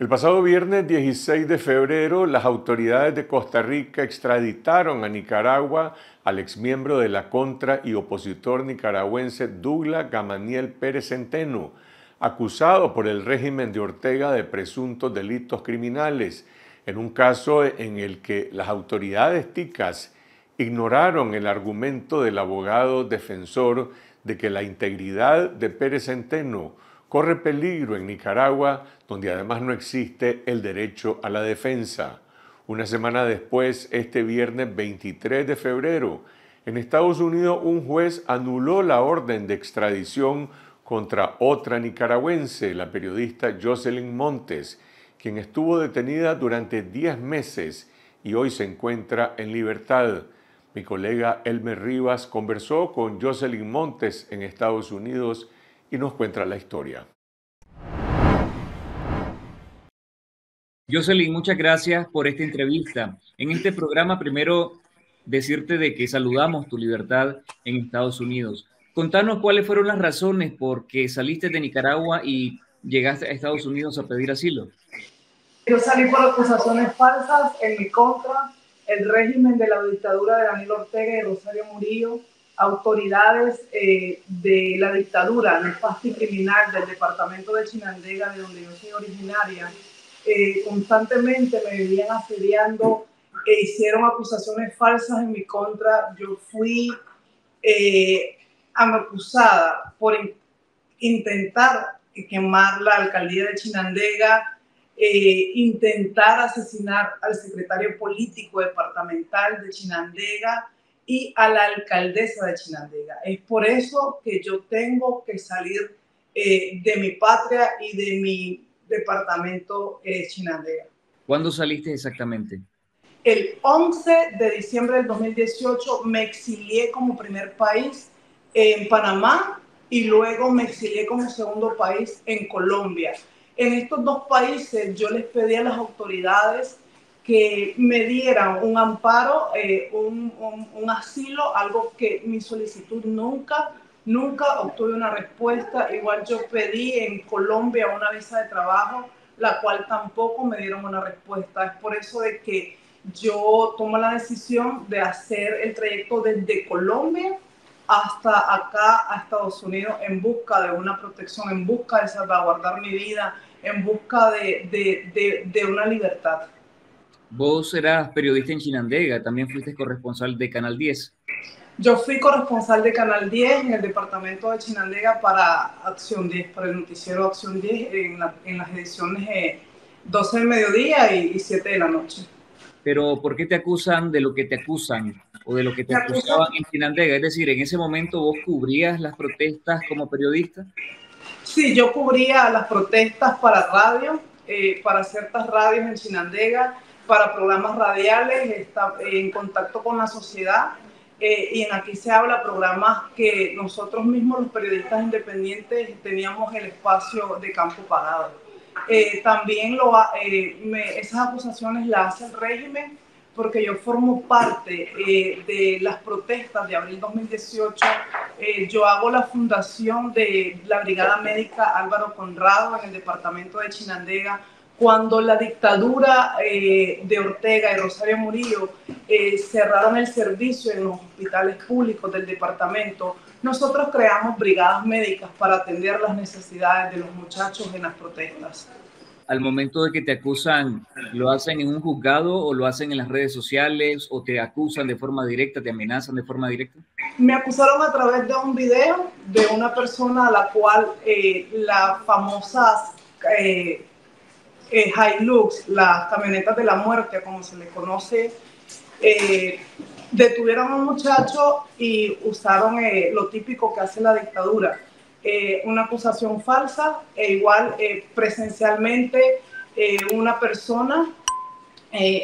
El pasado viernes 16 de febrero, las autoridades de Costa Rica extraditaron a Nicaragua al exmiembro de la Contra y opositor nicaragüense Douglas Gamaniel Pérez Centeno, acusado por el régimen de Ortega de presuntos delitos criminales, en un caso en el que las autoridades ticas ignoraron el argumento del abogado defensor de que la integridad de Pérez Centeno corre peligro en Nicaragua, donde además no existe el derecho a la defensa. Una semana después, este viernes 23 de febrero, en Estados Unidos un juez anuló la orden de extradición contra otra nicaragüense, la periodista Jocelyn Montes, quien estuvo detenida durante 10 meses y hoy se encuentra en libertad. Mi colega Elmer Rivas conversó con Jocelyn Montes en Estados Unidos y nos cuenta la historia. Jocelyn, muchas gracias por esta entrevista. En este programa, primero decirte de que saludamos tu libertad en Estados Unidos. Contanos cuáles fueron las razones por que saliste de Nicaragua y llegaste a Estados Unidos a pedir asilo. Yo salí por acusaciones falsas en mi contra, el régimen de la dictadura de Daniel Ortega y Rosario Murillo autoridades eh, de la dictadura nefasta criminal del departamento de Chinandega, de donde yo soy originaria, eh, constantemente me venían asediando e hicieron acusaciones falsas en mi contra. Yo fui eh, acusada por intentar quemar la alcaldía de Chinandega, intentar asesinar al secretario político departamental de Chinandega, y a la alcaldesa de Chinandega. Es por eso que yo tengo que salir eh, de mi patria y de mi departamento eh, Chinandega. ¿Cuándo saliste exactamente? El 11 de diciembre del 2018 me exilié como primer país en Panamá y luego me exilié como segundo país en Colombia. En estos dos países yo les pedí a las autoridades que me dieran un amparo, eh, un, un, asilo, algo que mi solicitud nunca, nunca obtuve una respuesta. Igual yo pedí en Colombia una visa de trabajo, la cual tampoco me dieron una respuesta. Es por eso de que yo tomo la decisión de hacer el trayecto desde Colombia hasta acá a Estados Unidos en busca de una protección, en busca de salvaguardar mi vida, en busca de, de, de una libertad. Vos eras periodista en Chinandega, también fuiste corresponsal de Canal 10. Yo fui corresponsal de Canal 10 en el departamento de Chinandega para Acción 10, para el noticiero Acción 10 en, las ediciones 12 del mediodía y, 7 de la noche. Pero ¿por qué te acusan de lo que te acusan o de lo que te acusaban en Chinandega? Es decir, en ese momento vos cubrías las protestas como periodista. Sí, yo cubría las protestas para radio, eh, para ciertas radios en Chinandega para programas radiales, está en contacto con la sociedad eh, y en aquí se habla programas que nosotros mismos los periodistas independientes teníamos el espacio de campo pagado. Eh, también lo, eh, esas acusaciones las hace el régimen porque yo formo parte de las protestas de abril 2018. yo hago la fundación de la Brigada Médica Álvaro Conrado en el departamento de Chinandega cuando la dictadura eh, de Ortega y Rosario Murillo eh, cerraron el servicio en los hospitales públicos del departamento, nosotros creamos brigadas médicas para atender las necesidades de los muchachos en las protestas. Al momento de que te acusan, ¿lo hacen en un juzgado o lo hacen en las redes sociales o te acusan de forma directa, te amenazan de forma directa? Me acusaron a través de un video de una persona a la cual eh, las famosas eh, Hilux, las camionetas de la muerte, como se le conoce, eh, detuvieron a un muchacho y usaron eh, lo típico que hace la dictadura, eh, una acusación falsa e igual presencialmente una persona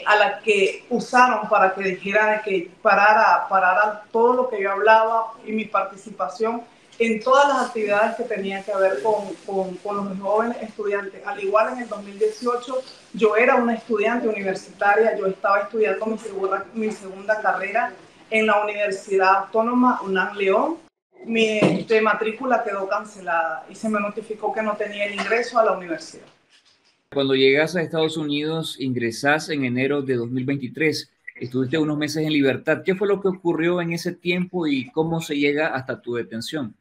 a la que usaron para que dijera que parara, parara todo lo que yo hablaba y mi participación en todas las actividades que tenían que ver con, con, con, los jóvenes estudiantes. Al igual en el 2018, yo era una estudiante universitaria, yo estaba estudiando mi segunda, mi segunda carrera en la Universidad Autónoma UNAM León. Mi matrícula quedó cancelada y se me notificó que no tenía el ingreso a la universidad. cuando llegas a Estados Unidos, ingresás en enero de 2023. Estuviste unos meses en libertad. ¿Qué fue lo que ocurrió en ese tiempo y cómo se llega hasta tu detención?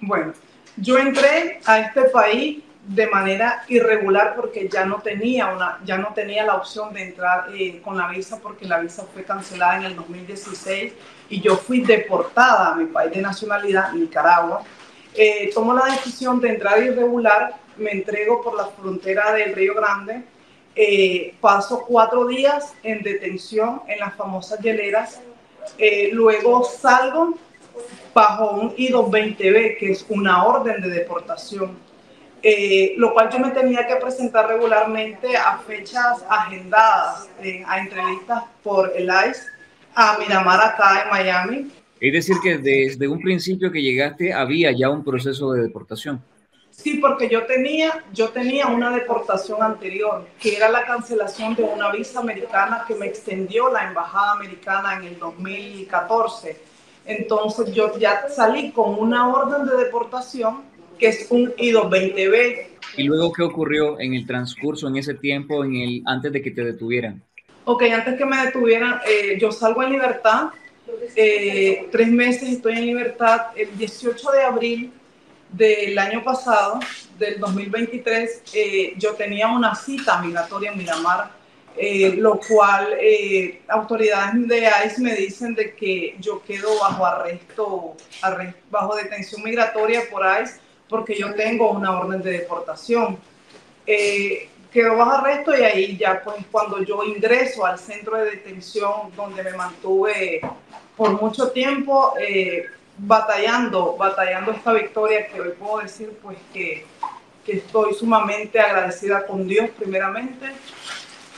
Bueno, yo entré a este país de manera irregular porque ya no tenía una ya no tenía la opción de entrar eh, con la visa porque la visa fue cancelada en el 2016 y yo fui deportada a mi país de nacionalidad Nicaragua. Eh, tomo la decisión de entrar irregular me entrego por la frontera del Río Grande eh, paso cuatro días en detención en las famosas hieleras luego salgo bajo un I-220B que es una orden de deportación eh, lo cual yo me tenía que presentar regularmente a fechas agendadas, eh, a entrevistas por el ICE, a Miramar acá en Miami. Es decir, que desde un principio que llegaste había ya un proceso de deportación. Sí, porque yo tenía, yo tenía una deportación anterior, que era la cancelación de una visa americana que me extendió la embajada americana en el 2014. Entonces yo ya salí con una orden de deportación que es un I-220B. ¿Y luego qué ocurrió en el transcurso, en ese tiempo, en el, antes de que te detuvieran? Ok, antes que me detuvieran, eh, yo salgo en libertad, eh, tres meses estoy en libertad, el 18 de abril del año pasado, del 2023, eh, yo tenía una cita migratoria en Miramar, lo cual autoridades de ICE me dicen de que yo quedo bajo arresto, arresto, bajo detención migratoria por ICE porque yo tengo una orden de deportación. Eh, quedó bajo arresto y ahí ya pues cuando yo ingreso al centro de detención donde me mantuve por mucho tiempo eh, batallando, batallando esta victoria que hoy puedo decir pues que, que estoy sumamente agradecida con Dios primeramente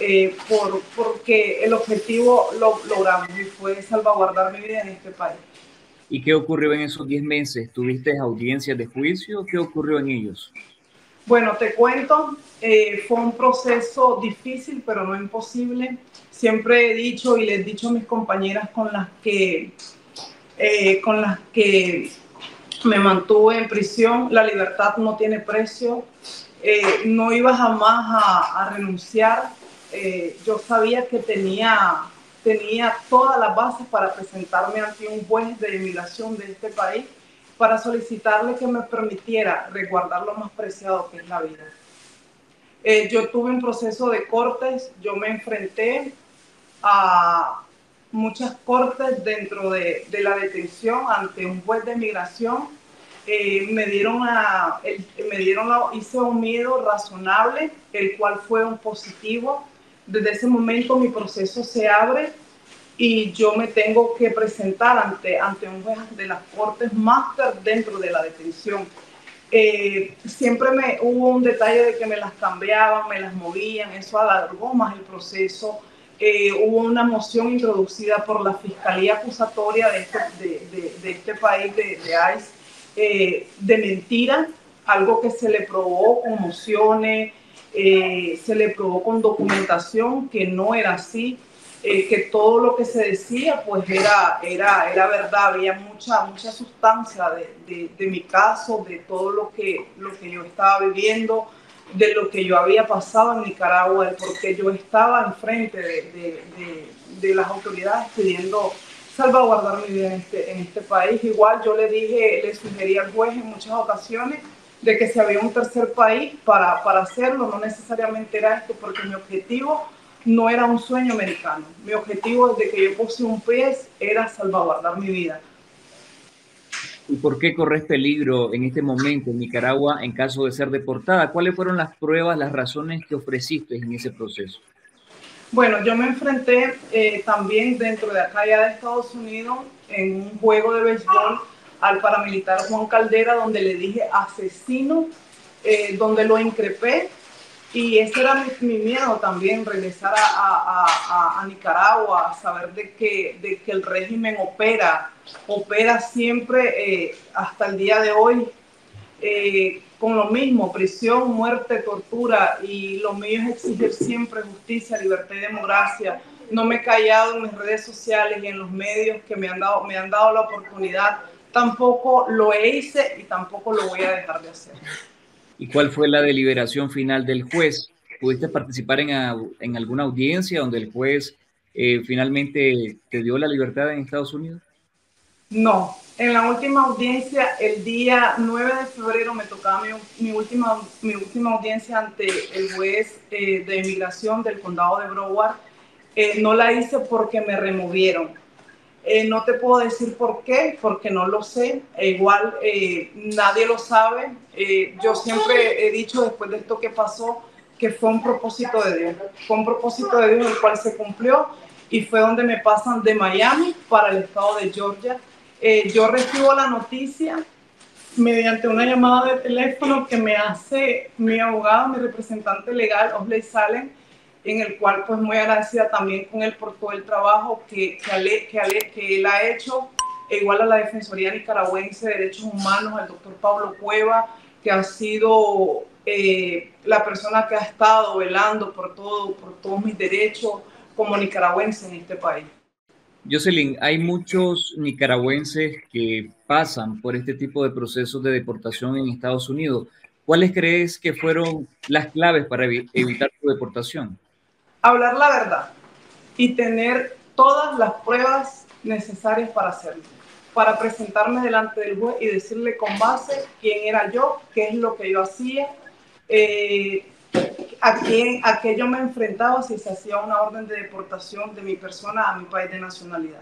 eh, por, porque el objetivo lo logramos y fue salvaguardar mi vida en este país. ¿Y qué ocurrió en esos 10 meses? ¿Tuviste audiencias de juicio? ¿Qué ocurrió en ellos? Bueno, te cuento, eh, fue un proceso difícil, pero no imposible. Siempre he dicho y les he dicho a mis compañeras con las que, eh, con las que me mantuve en prisión, la libertad no tiene precio. Eh, no iba jamás a, a renunciar. Yo sabía que tenía tenía todas las bases para presentarme ante un juez de inmigración de este país para solicitarle que me permitiera resguardar lo más preciado que es la vida. Eh, yo tuve un proceso de cortes, yo me enfrenté a muchas cortes dentro de, de la detención ante un juez de inmigración. Eh, me dieron, a, me dieron hice un miedo razonable, el cual fue un positivo desde ese momento mi proceso se abre y yo me tengo que presentar ante, ante un juez de las cortes máster dentro de la detención. Eh, siempre me hubo un detalle de que me las cambiaban, me las movían, eso alargó más el proceso. Eh, hubo una moción introducida por la Fiscalía Acusatoria de este, de, de, este país, de, ICE, eh, de mentira, algo que se le probó con mociones, eh, se le probó con documentación que no era así, eh, que todo lo que se decía pues era, era, era verdad, había mucha, mucha sustancia de, de, mi caso, de todo lo que, lo que yo estaba viviendo, de lo que yo había pasado en Nicaragua, de por qué yo estaba enfrente de, de, las autoridades pidiendo salvaguardar mi vida en este, en este país. Igual yo le dije, le sugerí al juez en muchas ocasiones de que si había un tercer país para, para hacerlo, no necesariamente era esto, porque mi objetivo no era un sueño americano. Mi objetivo desde que yo puse un pez era salvaguardar mi vida. ¿Y por qué corres peligro en este momento en Nicaragua en caso de ser deportada? ¿Cuáles fueron las pruebas, las razones que ofreciste en ese proceso? Bueno, yo me enfrenté eh, también dentro de acá ya de Estados Unidos en un juego de béisbol al paramilitar Juan Caldera, donde le dije asesino, eh, donde lo increpé. Y ese era mi, miedo también, regresar a, a, Nicaragua, saber de que, de que el régimen opera, opera siempre eh, hasta el día de hoy eh, con lo mismo, prisión, muerte, tortura, y lo mío es exigir siempre justicia, libertad y democracia. No me he callado en mis redes sociales y en los medios que me han dado, me han dado la oportunidad tampoco lo hice y tampoco lo voy a dejar de hacer. ¿Y cuál fue la deliberación final del juez? ¿Pudiste participar en, en alguna audiencia donde el juez eh, finalmente te dio la libertad en Estados Unidos? No, en la última audiencia, el día 9 de febrero, me tocaba mi, última, mi última audiencia ante el juez eh, de inmigración del condado de Broward. Eh, no la hice porque me removieron. No te puedo decir por qué, porque no lo sé. igual nadie lo sabe. yo siempre he dicho después de esto que pasó que fue un propósito de Dios. Fue un propósito de Dios el cual se cumplió y fue donde me pasan de Miami para el estado de Georgia. Eh, yo recibo la noticia mediante una llamada de teléfono que me hace mi abogado, mi representante legal, Osley Salen, en el cual pues muy agradecida también con él por todo el trabajo que, que, que, que él ha hecho, e igual a la Defensoría Nicaragüense de Derechos Humanos, al doctor Pablo Cueva, que ha sido eh, la persona que ha estado velando por todo, por todos mis derechos como nicaragüense en este país. Jocelyn, hay muchos nicaragüenses que pasan por este tipo de procesos de deportación en Estados Unidos. ¿Cuáles crees que fueron las claves para evitar su deportación? Hablar la verdad y tener todas las pruebas necesarias para hacerlo para presentarme delante del juez y decirle con base quién era yo, qué es lo que yo hacía, eh, a, quién, a qué yo me enfrentaba si se hacía una orden de deportación de mi persona a mi país de nacionalidad.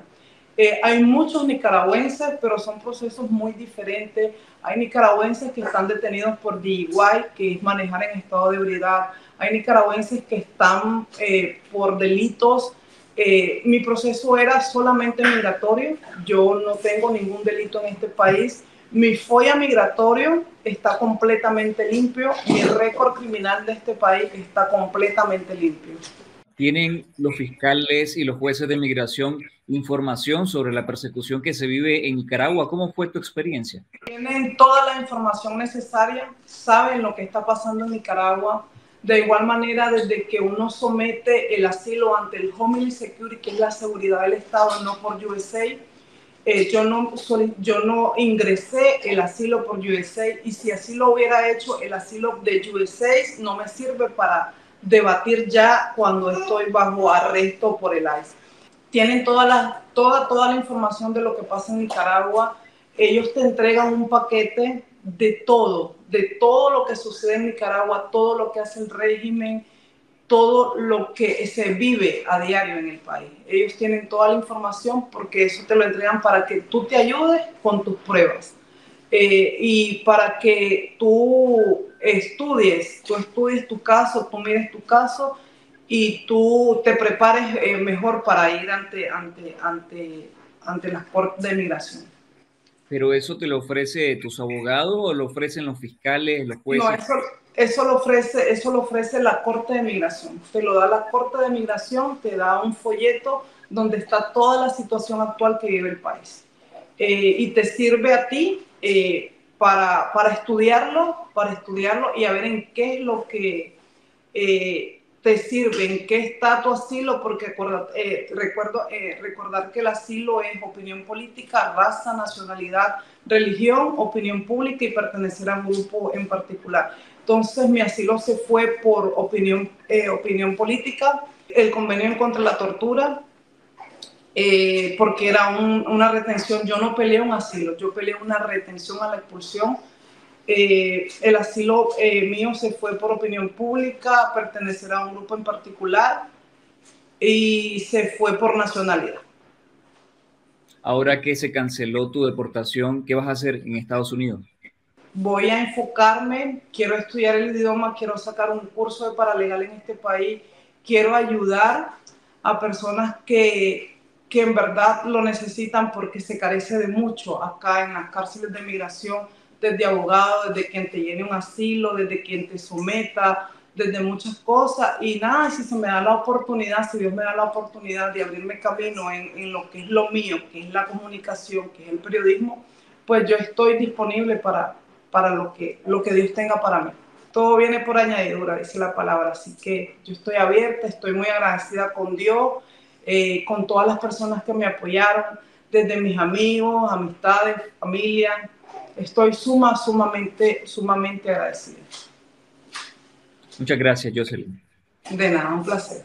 Eh, hay muchos nicaragüenses, pero son procesos muy diferentes. Hay nicaragüenses que están detenidos por DIY, que es manejar en estado de ebriedad. Hay nicaragüenses que están eh, por delitos eh, mi proceso era solamente migratorio, yo no tengo ningún delito en este país. Mi FOIA migratorio está completamente limpio, mi récord criminal de este país está completamente limpio. ¿Tienen los fiscales y los jueces de migración información sobre la persecución que se vive en Nicaragua? ¿Cómo fue tu experiencia? Tienen toda la información necesaria, saben lo que está pasando en Nicaragua, de igual manera, desde que uno somete el asilo ante el Homeland Security, que es la seguridad del Estado, no por USA, eh, yo, no, yo no ingresé el asilo por USA y si así lo hubiera hecho, el asilo de USA no me sirve para debatir ya cuando estoy bajo arresto por el ICE. Tienen toda la, toda, toda la información de lo que pasa en Nicaragua. Ellos te entregan un paquete de todo, de todo lo que sucede en Nicaragua, todo lo que hace el régimen, todo lo que se vive a diario en el país. Ellos tienen toda la información porque eso te lo entregan para que tú te ayudes con tus pruebas eh, y para que tú estudies, tú estudies tu caso, tú mires tu caso y tú te prepares eh, mejor para ir ante, ante, ante, ante las cortes de migración. ¿Pero eso te lo ofrece tus abogados o lo ofrecen los fiscales, los jueces? No, eso, eso, lo ofrece, eso lo ofrece la Corte de Migración. Te lo da la Corte de Migración, te da un folleto donde está toda la situación actual que vive el país. Eh, y te sirve a ti eh, para, para, estudiarlo, para estudiarlo y a ver en qué es lo que eh, te sirve, en qué está tu asilo, porque eh, recuerdo eh, recordar que el asilo es opinión política, raza, nacionalidad, religión, opinión pública y pertenecer a un grupo en particular. Entonces mi asilo se fue por opinión, eh, opinión política, el convenio en contra la tortura, porque era una retención, yo no peleé un asilo, yo peleé una retención a la expulsión eh, el asilo eh, mío se fue por opinión pública, pertenecer a un grupo en particular y se fue por nacionalidad. Ahora que se canceló tu deportación, ¿qué vas a hacer en Estados Unidos? Voy a enfocarme, quiero estudiar el idioma, quiero sacar un curso de paralegal en este país, quiero ayudar a personas que, que en verdad lo necesitan porque se carece de mucho acá en las cárceles de migración desde abogado, desde quien te llene un asilo, desde quien te someta, desde muchas cosas. Y nada, si se me da la oportunidad, si Dios me da la oportunidad de abrirme camino en, en lo que es lo mío, que es la comunicación, que es el periodismo, pues yo estoy disponible para, para lo, que, lo que Dios tenga para mí. Todo viene por añadidura, dice la palabra. Así que yo estoy abierta, estoy muy agradecida con Dios, eh, con todas las personas que me apoyaron, desde mis amigos, amistades, familia, estoy suma, sumamente, sumamente agradecida. Muchas gracias, Jocelyn. De nada, un placer.